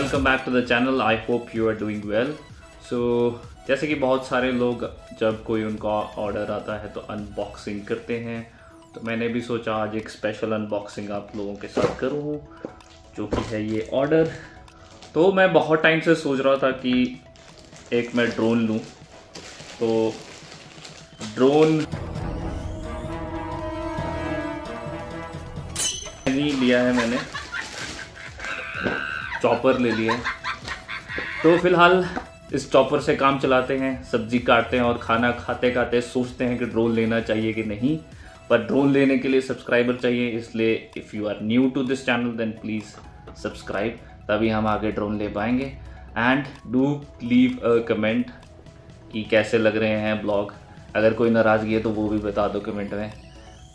guys back to the channel I hope you are doing well so जैसे कि बहुत सारे लोग जब कोई उनका ऑर्डर आता है तो अनबॉक्सिंग करते हैं। तो मैंने भी सोचा आज एक स्पेशल अनबॉक्सिंग आप लोगों के साथ करूँ, जो कि है ये ऑर्डर तो मैं बहुत टाइम से सोच रहा था कि एक मैं ड्रोन लूँ। तो ड्रोन नहीं लिया है मैंने। चॉपर ले लिए। तो फ़िलहाल इस चॉपर से काम चलाते हैं, सब्ज़ी काटते हैं और खाना खाते खाते सोचते हैं कि ड्रोन लेना चाहिए कि नहीं। पर ड्रोन लेने के लिए सब्सक्राइबर चाहिए, इसलिए if you are new to this channel then please subscribe तभी हम आगे ड्रोन ले पाएँगे। And do leave a comment कि कैसे लग रहे हैं ब्लॉग। अगर कोई नाराज़गी है तो वो भी बता दो कमेंट में।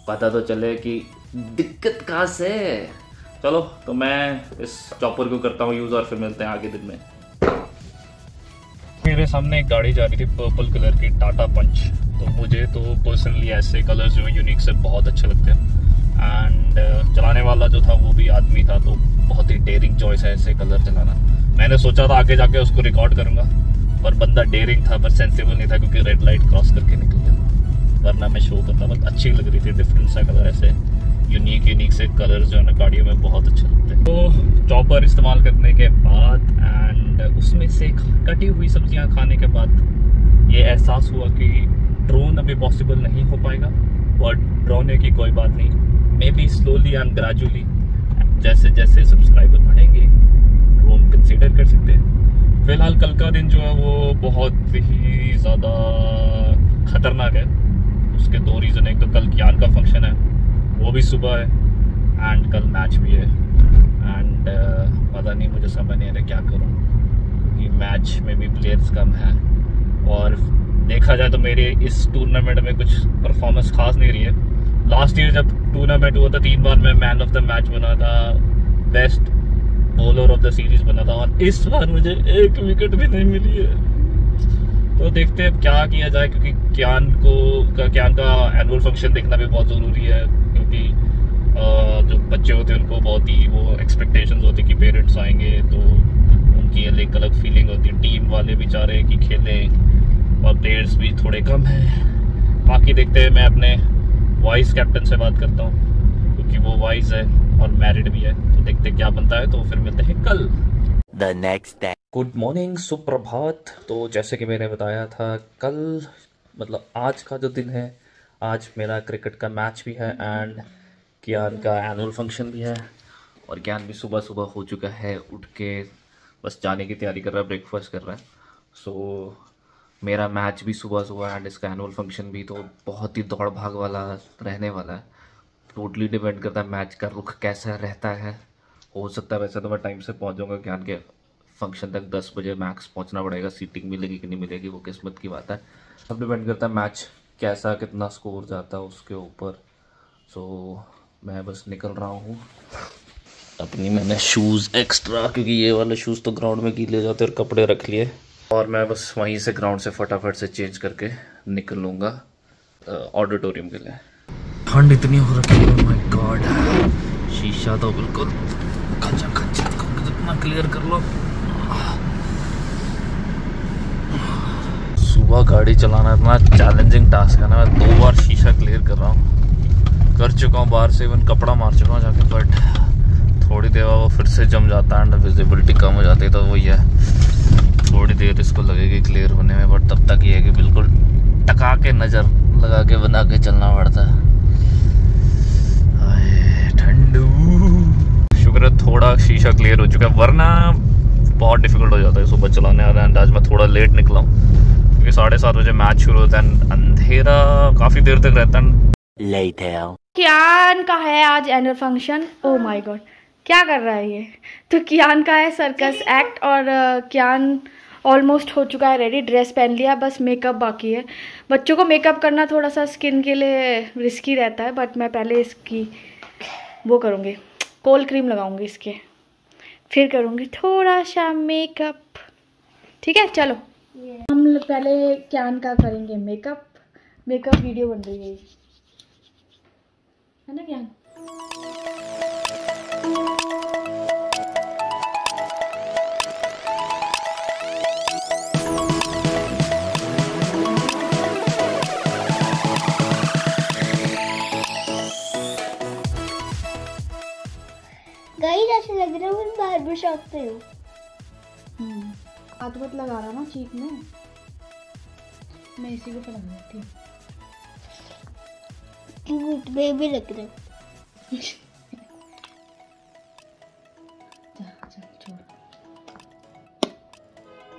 पता तो चले कि दिक्कत कहाँ से चलो तो मैं इस चॉपर को करता हूँ यूज़ और फिर मिलते हैं आगे दिन में। मेरे सामने एक गाड़ी जा रही थी पर्पल कलर की टाटा पंच तो मुझे तो पर्सनली ऐसे कलर्स जो यूनिक से बहुत अच्छे लगते हैं। एंड चलाने वाला जो था वो भी आदमी था तो बहुत ही डेयरिंग चॉइस है ऐसे कलर चलाना। मैंने सोचा था आगे जाके उसको रिकॉर्ड करूँगा, पर बंदा डेयरिंग था, पर सेंसिबल नहीं था, क्योंकि रेड लाइट क्रॉस करके निकल गया। वरना मैं शो करता बहुत अच्छी लग रही थी डिफरेंट सा कलर ऐसे। यूनिक यूनिक से कलर जो है ना गाड़ियों में बहुत अच्छे लगते हैं। तो चॉपर इस्तेमाल करने के बाद एंड उसमें से कटी हुई सब्ज़ियाँ खाने के बाद ये एहसास हुआ कि ड्रोन अभी पॉसिबल नहीं हो पाएगा बट ड्रोन की कोई बात नहीं। Maybe slowly and gradually जैसे जैसे सब्सक्राइबर बढ़ेंगे ड्रोन कंसिडर कर सकते हैं। फ़िलहाल कल का दिन जो है वो बहुत ही ज़्यादा खतरनाक है। उसके दो रीज़न एक तो कल ज्ञान का फ़ंक्शन है। वो भी सुबह है एंड कल मैच भी है एंड uh, पता नहीं मुझे समझ नहीं आ रहा क्या करूँ क्योंकि मैच में भी प्लेयर्स कम है और देखा जाए तो मेरे इस टूर्नामेंट में कुछ परफॉर्मेंस खास नहीं रही है। लास्ट ईयर जब टूर्नामेंट हुआ था तीन बार मैं मैन ऑफ़ द मैच बना था best bowler of the series बना था और इस बार मुझे एक विकेट भी नहीं मिली है। तो देखते हैं क्या किया जाए क्योंकि ज्ञान को का ज्ञान का एनुअल फ़ंक्शन देखना भी बहुत ज़रूरी है। जो बच्चे होते हैं उनको बहुत ही वो एक्सपेक्टेशंस होती कि पेरेंट्स आएँगे तो उनकी अलग अलग फीलिंग होती है। टीम वाले भी चाह रहे हैं कि खेलें और प्लेयर्स भी थोड़े कम हैं। बाकी देखते हैं मैं अपने वाइस कैप्टन से बात करता हूँ क्योंकि वो वाइस है और मैरिड भी है। तो देखते क्या बनता है तो फिर मिलते हैं कल। The next day good morning सुप्रभात तो जैसे कि मैंने बताया था कल मतलब आज का जो दिन है आज मेरा क्रिकेट का मैच भी है एंड ज्ञान का एनुअल फ़ंक्शन भी है और ज्ञान भी सुबह सुबह हो चुका है उठ के बस जाने की तैयारी कर रहा है ब्रेकफास्ट कर रहा है। सो so, मेरा मैच भी सुबह सुबह एंड इसका एनुअल फ़ंक्शन भी तो बहुत ही दौड़ भाग वाला रहने वाला है। टोटली डिपेंड करता है मैच का रुख कैसा रहता है। हो सकता है वैसे तो मैं टाइम से पहुँच जाऊँगा ज्ञान के फ़ंक्शन तक दस बजे मैक्स पहुँचना पड़ेगा सीटिंग मिलेगी कि नहीं मिलेगी वो किस्मत की बात है। सब डिपेंड करता है मैच कैसा कितना स्कोर जाता है उसके ऊपर। सो so, मैं बस निकल रहा हूँ। अपनी मैंने शूज़ एक्स्ट्रा क्योंकि ये वाले शूज़ तो ग्राउंड में गीले जाते और कपड़े रख लिए। और मैं बस वहीं से ग्राउंड से फटाफट से चेंज करके निकल लूँगा ऑडिटोरियम के लिए। ठंड इतनी हो रखी है माय गॉड शीशा तो बिल्कुल खचा खचा कितना क्लियर कर लो। सुबह गाड़ी चलाना इतना चैलेंजिंग टास्क है ना मैं दो बार शीशा क्लियर कर रहा हूँ। कर चुका हूँ बाहर से इवन कपड़ा मार चुका हूँ जाके बट थोड़ी देर वो फिर से जम जाता है एंड विजिबिलिटी कम हो जाती है तो वही है। थोड़ी देर इसको लगेगी क्लियर होने में बट तब तक ये है कि बिल्कुल टका के नज़र लगा के, बना के चलना पड़ता है। ठंडू। शुक्र है थोड़ा शीशा क्लियर हो चुका है, वरना बहुत डिफ़िकल्ट हो जाता है सुबह चलाने आ रहा है आज मैं थोड़ा लेट निकला हूँ। क्योंकि साढ़े सात बजे मैच शुरू होता है अंधेरा काफ़ी देर तक रहता है लेट है कियान का है आज annual function oh my God क्या कर रहा है ये? तो कियान का है सर्कस एक्ट और कियान ऑलमोस्ट हो चुका है रेडी ड्रेस पहन लिया बस मेकअप बाकी है। बच्चों को मेकअप करना थोड़ा सा स्किन के लिए रिस्की रहता है बट मैं पहले इसकी वो करूँगी कोल्ड क्रीम लगाऊँगी इसके। फिर करूँगी थोड़ा सा मेकअप ठीक है? चलो। हम पहले क्यान का करेंगे मेकअप मेकअप वीडियो बन रही है। Anak yang गाइस ऐसे लग रहा है मैं बार्बर शॉप पे हूँ हाथ लगा रहा ना चीक में मैं इसी को पकड़ देती हूँ क्यूट बेबी लग रहे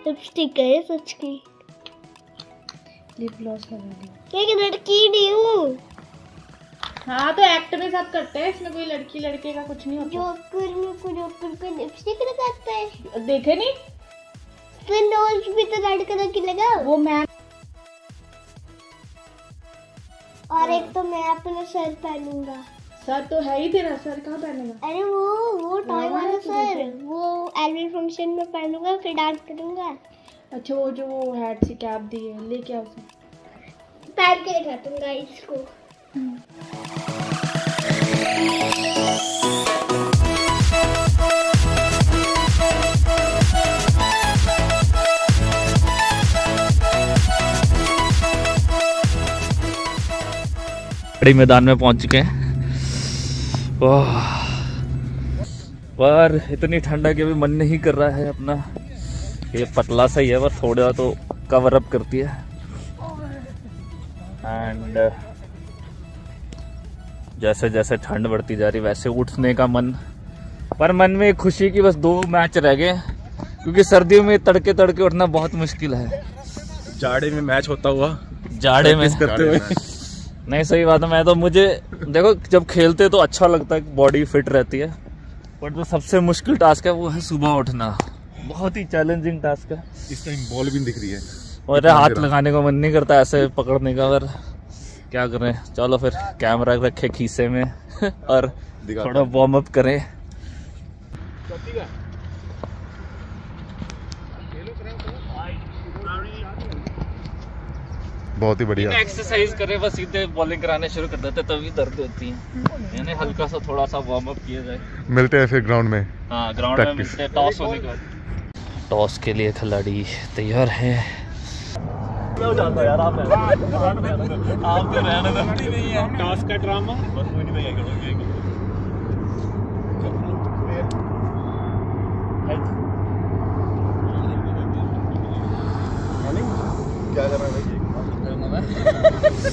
लिपस्टिक है सच की। लिप ग्लॉस लगा लिया लेकिन लड़की नहीं हूँ। हाँ तो एक्ट में साथ करते हैं इसमें कोई लड़की लड़के का कुछ नहीं होता। जोकर में को जोकर को लिपस्टिक लगाता है। देखे नहीं? फिर नोज़ भी तो रेड कलर की लगा वो मैं और एक तो मैं अपना सर पहनूँगा। सर तो है ही तेरा सर कहाँ पहनेगा? अरे वो वो टॉय हाँ, वाला तो सर। वो एनुअल फ़ंक्शन में पहनूँगा फिर डांस करूँगा। अच्छा वो जो वो हैट सी कैप दी है लेके आओ उसे। पहन के दिखाऊँगा इसको। बड़ी मैदान में पहुँच चुके हैं। वाह। पर इतनी ठंडा कि अभी मन नहीं कर रहा है अपना। ये पतला सा ही है पर थोड़ा तो कवर अप करती है। एंड जैसे जैसे ठंड बढ़ती जा रही वैसे उठने का मन। पर मन में खुशी की बस दो मैच रह गए। क्योंकि सर्दियों में तड़के तड़के उठना बहुत मुश्किल है। जाड़े में मैच होता हुआ जाड़े में। करते हुए। नहीं सही बात है मैं तो मुझे देखो जब खेलते तो अच्छा लगता है बॉडी फिट रहती है बट जो तो सबसे मुश्किल टास्क है वो है सुबह उठना। बहुत ही चैलेंजिंग टास्क है। इस टाइम बॉल भी दिख रही है। और हाथ लगाने का मन नहीं करता ऐसे पकड़ने का पर क्या करें। चलो फिर कैमरा रखे खीसे में और थोड़ा वार्म अप करें। बहुत ही बढ़िया। एक्सरसाइज करें बस सीधे बॉलिंग कराने शुरू कर देते तभी दर्द होती है। यानी हल्का सा थोड़ा सा वार्म अप किया जाए। मिलते हैं फिर ग्राउंड में। हाँ ग्राउंड में मिलते हैं टॉस होने के बाद। टॉस के लिए खिलाड़ी तैयार है। यार आप? आप तो रहने नहीं है। टॉस का ड्रामा बस कोई नहीं मैं क्या कर रहा है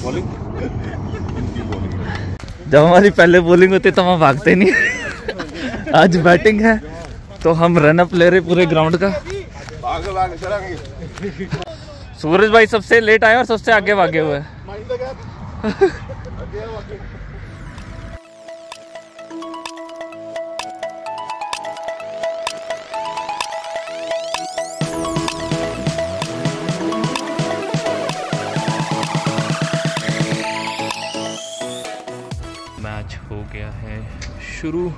बॉलिंग जब हमारी पहले बॉलिंग होती तो हम भागते नहीं। आज बैटिंग है तो हम रन अप ले रहे पूरे ग्राउंड का। सूरज भाई सबसे लेट आए और सबसे आगे भागे हुए शुरू।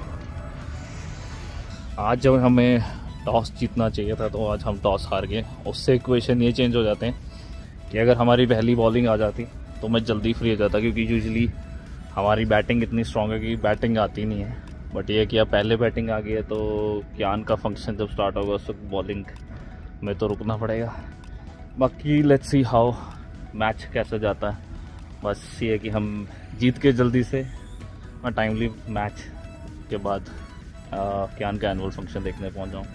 आज जब हमें टॉस जीतना चाहिए था तो आज हम टॉस हार गए। उससे इक्वेशन ये चेंज हो जाते हैं कि अगर हमारी पहली बॉलिंग आ जाती तो मैं जल्दी फ्री हो जाता, क्योंकि यूजली हमारी बैटिंग इतनी स्ट्रांग है कि बैटिंग आती नहीं है। बट ये कि अब पहले बैटिंग आ गई है तो क्यान का फ़ंक्शन जब स्टार्ट होगा, उस बॉलिंग में तो रुकना पड़ेगा। बाकी लेट्स सी हाउ मैच कैसे जाता है। बस ये कि हम जीत के जल्दी से टाइमली मैच के बाद क्यान का एनुअल फ़ंक्शन देखने पहुँच जाऊँ।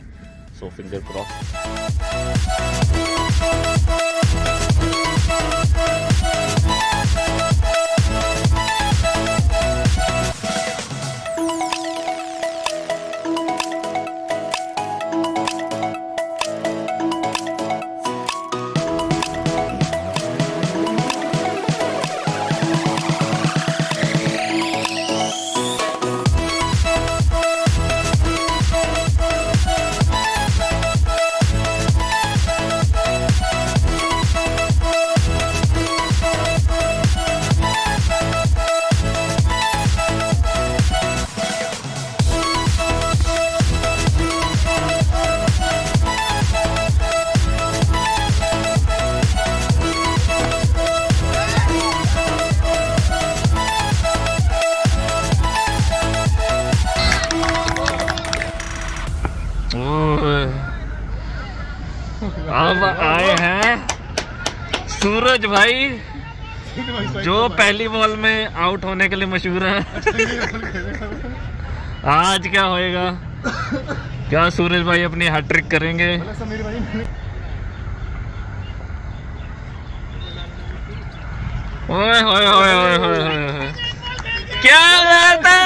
सो फिंगर क्रॉस सूरज भाई जो पहली बॉल में आउट होने के लिए मशहूर है। आज क्या होएगा? क्या सूरज भाई अपनी हैट्रिक करेंगे? ओए होए होए होए होए होए होए। क्या बात है?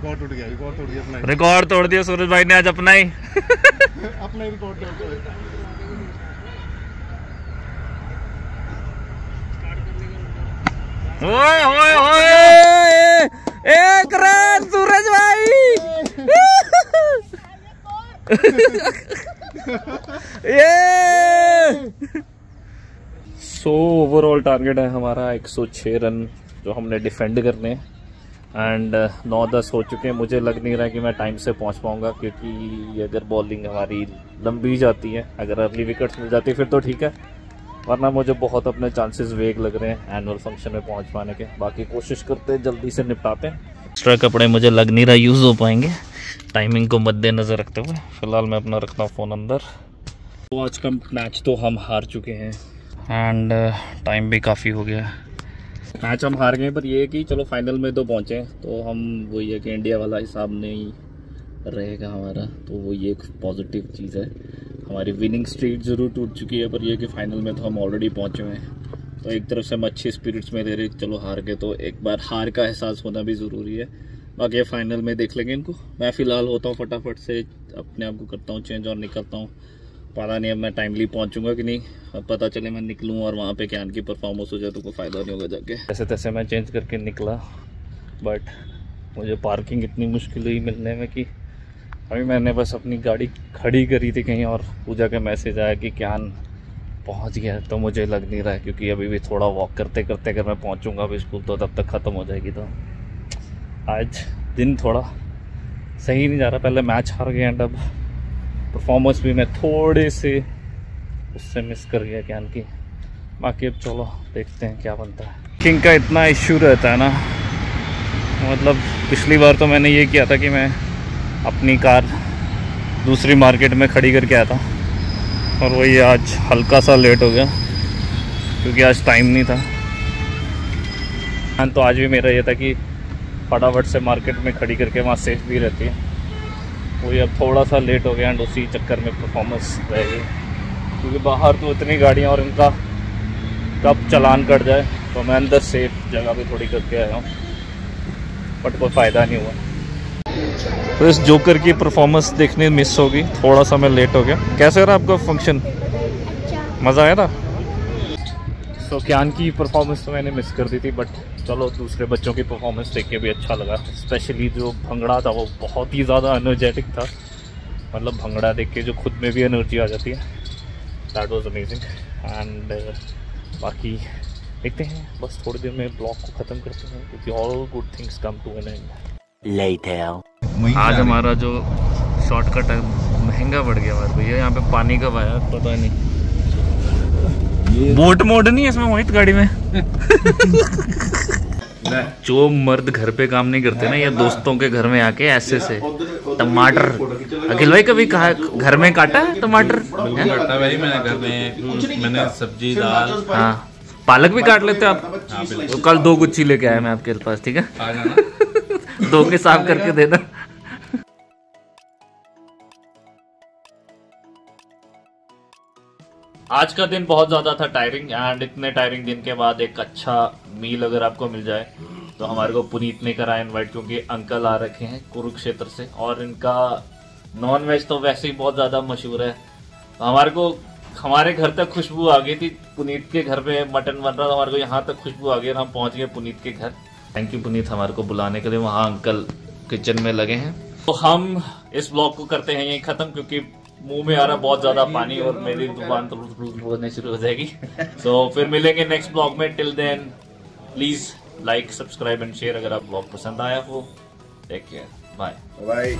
रिकॉर्ड टूट गया रिकॉर्ड टूट गया अपना रिकॉर्ड तोड़ दिया सूरज भाई ने आज अपना ही। अपना ही रिकॉर्ड तोड़ दिया। ओए होए होए एक रन सूरज भाई। ये। सो ओवरऑल टारगेट है हमारा 106 रन जो हमने डिफेंड करने एंड नौ दस हो चुके हैं। मुझे लग नहीं रहा है कि मैं टाइम से पहुँच पाऊँगा, क्योंकि अगर बॉलिंग हमारी लंबी जाती है, अगर अर्ली विकेट्स मिल जाती है, फिर तो ठीक है। वरना मुझे बहुत अपने चांसेस वेग लग रहे हैं एनुअल फ़ंक्शन में पहुँच पाने के। बाकी कोशिश करते हैं जल्दी से निपटाते हैं। एक्स्ट्रा कपड़े मुझे लग नहीं रहा यूज़ हो पाएँगे। टाइमिंग को मद्देनज़र रखते हुए। फ़िलहाल मैं अपना रखता हूँ फ़ोन अंदर। तो आज का मैच तो हम हार चुके हैं। एंड टाइम भी काफ़ी हो गया। मैच हम हार गए पर ये कि चलो फाइनल में तो पहुँचे तो हम वही है कि इंडिया वाला हिसाब नहीं रहेगा हमारा तो वो ये एक पॉजिटिव चीज़ है। हमारी विनिंग स्ट्रीट ज़रूर टूट चुकी है, पर ये कि फाइनल में तो हम ऑलरेडी पहुँचे हुए हैं। तो एक तरफ़ से हम अच्छे स्पिरिट्स में दे रहे चलो हार गए तो एक बार हार का एहसास होना भी ज़रूरी है। बाकी फाइनल में देख लेंगे इनको। मैं फ़िलहाल होता हूँ फटाफट से, अपने आप को करता हूँ चेंज और निकलता हूँ। पता नहीं, अब मैं टाइमली पहुंचूँगा कि नहीं? अब पता चले मैं निकलूं और वहाँ पे कैन की परफॉर्मेंस हो जाए तो कोई फ़ायदा नहीं होगा जाके। ऐसे तैसे मैं चेंज करके निकला बट मुझे पार्किंग इतनी मुश्किल हुई मिलने में कि अभी मैंने बस अपनी गाड़ी खड़ी करी थी कहीं और पूजा का मैसेज आया कि कैन पहुँच गया तो मुझे लग नहीं रहा क्योंकि अभी भी थोड़ा वॉक करते करते अगर मैं पहुंचूँगा, अभी स्कूल तो तब तक ख़त्म हो जाएगी तो। आज दिन थोड़ा सही नहीं जा रहा, पहले मैच हार गए एंड अब परफॉर्मेंस भी मैं थोड़े से उससे मिस कर गया ज्ञान की बाकी अब चलो, देखते हैं क्या बनता है। किंग का इतना इश्यू रहता है ना मतलब पिछली बार तो मैंने ये किया था कि मैं अपनी कार दूसरी मार्केट में खड़ी करके आया था, और वही आज हल्का सा लेट हो गया, क्योंकि आज टाइम नहीं था। तो आज भी मेरा ये था कि फटाफट से मार्केट में खड़ी करके वहाँ सेफ़ भी रहती है। वही अब थोड़ा सा लेट हो गया एंड उसी चक्कर में परफॉर्मेंस रहेगी क्योंकि बाहर तो इतनी गाड़ियाँ और इनका कब चलान कट जाए तो मैं अंदर सेफ़ जगह पे थोड़ी करके आया हूँ। बट कोई फ़ायदा नहीं हुआ। तो इस जोकर की परफॉर्मेंस देखने मिस होगी। थोड़ा सा मैं लेट हो गया। कैसे रहा आपका फ़ंक्शन अच्छा। मज़ा आया था? सो ज्ञान की परफॉर्मेंस तो मैंने मिस कर दी थी बट चलो दूसरे बच्चों की परफॉर्मेंस देख के भी अच्छा लगा। स्पेशली जो भंगड़ा था वो बहुत ही ज़्यादा एनर्जेटिक था। मतलब भंगड़ा देख के जो खुद में भी एनर्जी आ जाती है। दैट वाज अमेजिंग एंड बाकी देखते हैं। बस थोड़ी देर में ब्लॉग को ख़त्म करते हैं क्योंकि all good things come to an end. आज हमारा जो शॉर्टकट है महँगा बढ़ गया हमारे भैया यहाँ पे पानी कब आया? पता नहीं। बोट मोड नहीं है इसमें मोहित गाड़ी में? जो मर्द घर पे काम नहीं करते ना या दोस्तों के घर में आके ऐसे से टमाटर। अखिल भाई कभी कहा घर में काटा है टमाटर? काटा भाई मैंने घर में मैंने सब्ज़ी दाल। हाँ। पालक भी काट लेते हो आप? हाँ तो कल दो गुच्छी लेके आया मैं आपके पास ठीक है? दो के साफ़ करके देना। आज का दिन बहुत ज़्यादा था टायरिंग एंड इतने टायरिंग दिन के बाद एक अच्छा मील अगर आपको मिल जाए तो हमारे को पुनीत ने करा इनवाइट क्योंकि अंकल आ रखे हैं कुरुक्षेत्र से, और इनका नॉन वेज तो वैसे ही बहुत ज़्यादा मशहूर है। तो हमारे को, हमारे घर तक खुशबू आ गई थी, पुनीत के घर पे मटन बन रहा था, हमारे को यहाँ तक खुशबू आ गई और हम पहुँच गए पुनीत के घर। थैंक यू पुनीत हमारे को बुलाने के लिए, वहाँ अंकल किचन में लगे हैं। तो हम इस ब्लॉग को करते हैं यहीं खत्म, क्योंकि मुँह में आ रहा बहुत ज़्यादा पानी और मेरी दुकान तो बोलने शुरू हो जाएगी। सो so, फिर मिलेंगे नेक्स्ट ब्लॉग में। Till then please like subscribe and share अगर आप ब्लॉग पसंद आया हो। Take care bye bye